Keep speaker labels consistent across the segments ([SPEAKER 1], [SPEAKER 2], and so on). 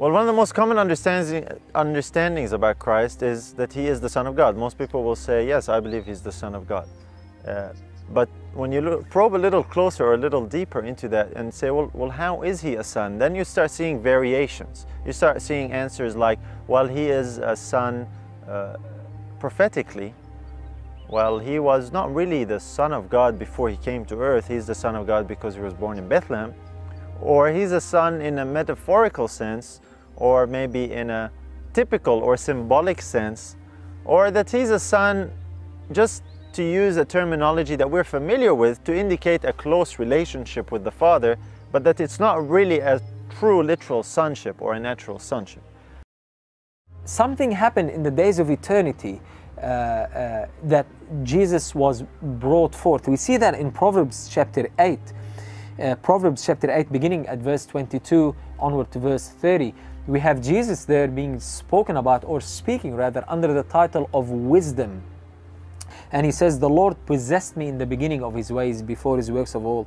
[SPEAKER 1] Well, one of the most common understandings about Christ is that he is the Son of God. Most people will say, yes, I believe he's the Son of God. Uh, but when you look, probe a little closer or a little deeper into that and say, well, well, how is he a son? Then you start seeing variations. You start seeing answers like, well, he is a son uh, prophetically. Well, he was not really the Son of God before he came to earth. He's the Son of God because he was born in Bethlehem. Or he's a son in a metaphorical sense, or maybe in a typical or symbolic sense, or that he's a son just to use a terminology that we're familiar with to indicate a close relationship with the Father, but that it's not really a true literal sonship or a natural sonship.
[SPEAKER 2] Something happened in the days of eternity uh, uh, that Jesus was brought forth. We see that in Proverbs chapter 8. Uh, Proverbs chapter 8, beginning at verse 22 onward to verse 30. We have Jesus there being spoken about, or speaking rather, under the title of wisdom. And he says, The Lord possessed me in the beginning of his ways before his works of old.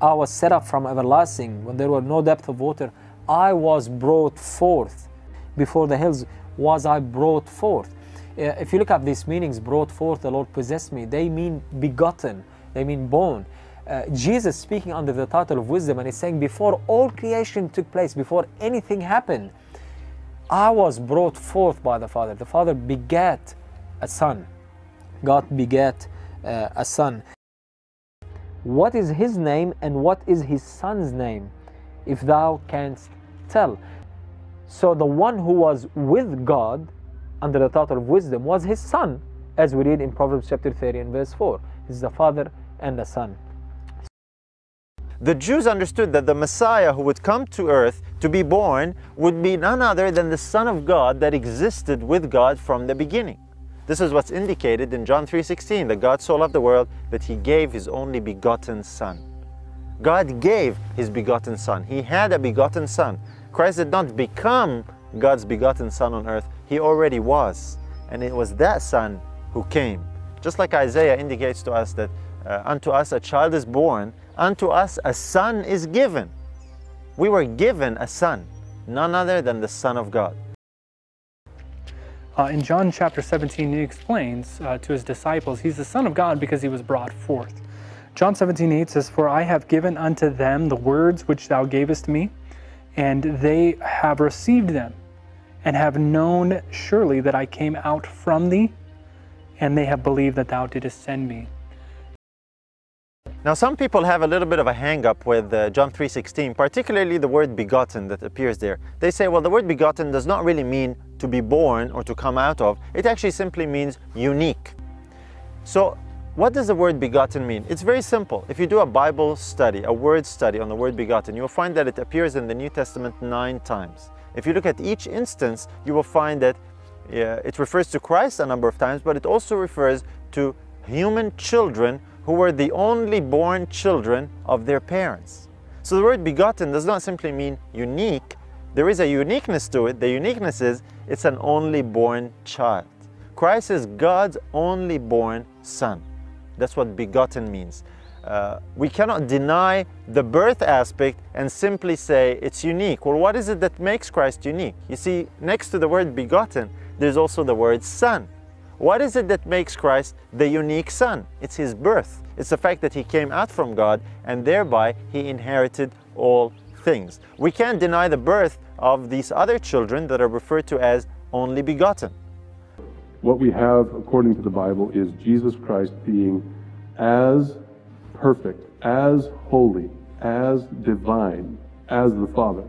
[SPEAKER 2] I was set up from everlasting when there were no depth of water. I was brought forth before the hills. Was I brought forth? Uh, if you look up these meanings, brought forth, the Lord possessed me, they mean begotten, they mean born. Uh, Jesus speaking under the title of wisdom and he's saying, Before all creation took place, before anything happened, I was brought forth by the Father. The Father begat a son. God begat uh, a son. What is his name and what is his son's name, if thou canst tell? So the one who was with God under the title of wisdom was his son, as we read in Proverbs chapter 30 and verse 4. This is the father and the son.
[SPEAKER 1] The Jews understood that the Messiah who would come to earth to be born would be none other than the Son of God that existed with God from the beginning. This is what's indicated in John 3:16, that God so loved the world that he gave his only begotten son. God gave his begotten son. He had a begotten son. Christ did not become God's begotten son on earth. He already was. And it was that son who came. Just like Isaiah indicates to us that uh, unto us a child is born, unto us a son is given. We were given a son, none other than the Son of God.
[SPEAKER 3] Uh, in John chapter 17, he explains uh, to his disciples, He's the Son of God because he was brought forth. John 17, 8 says, For I have given unto them the words which thou gavest me, and they have received them, and have known surely that I came out from thee, and they have believed that thou didst send me.
[SPEAKER 1] Now some people have a little bit of a hang-up with uh, John 3.16, particularly the word begotten that appears there. They say, well, the word begotten does not really mean to be born or to come out of. It actually simply means unique. So what does the word begotten mean? It's very simple. If you do a Bible study, a word study on the word begotten, you'll find that it appears in the New Testament nine times. If you look at each instance, you will find that uh, it refers to Christ a number of times, but it also refers to human children who were the only born children of their parents. So the word begotten does not simply mean unique. There is a uniqueness to it. The uniqueness is it's an only born child. Christ is God's only born son. That's what begotten means. Uh, we cannot deny the birth aspect and simply say it's unique. Well, what is it that makes Christ unique? You see, next to the word begotten, there's also the word son. What is it that makes Christ the unique Son? It's His birth. It's the fact that He came out from God and thereby He inherited all things. We can't deny the birth of these other children that are referred to as only begotten.
[SPEAKER 4] What we have, according to the Bible, is Jesus Christ being as perfect, as holy, as divine as the Father.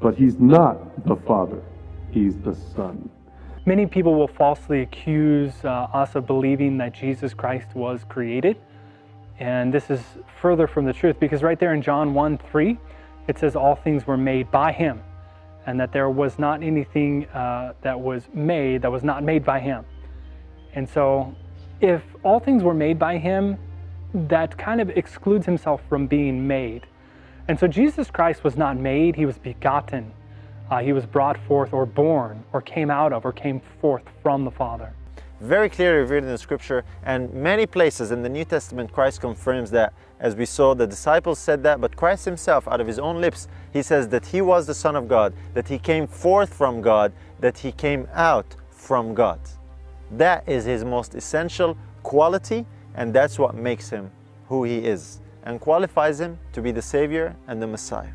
[SPEAKER 4] But He's not the Father, He's the Son.
[SPEAKER 3] Many people will falsely accuse uh, us of believing that Jesus Christ was created. And this is further from the truth because right there in John 1 3, it says, All things were made by him, and that there was not anything uh, that was made that was not made by him. And so, if all things were made by him, that kind of excludes himself from being made. And so, Jesus Christ was not made, he was begotten uh, he was brought forth or born or came out of or came forth from the Father.
[SPEAKER 1] Very clearly revealed in the scripture and many places in the New Testament Christ confirms that As we saw, the disciples said that, but Christ himself, out of his own lips, he says that he was the Son of God, that he came forth from God, that he came out from God. That is his most essential quality, and that's what makes him who he is and qualifies him to be the Savior and the Messiah.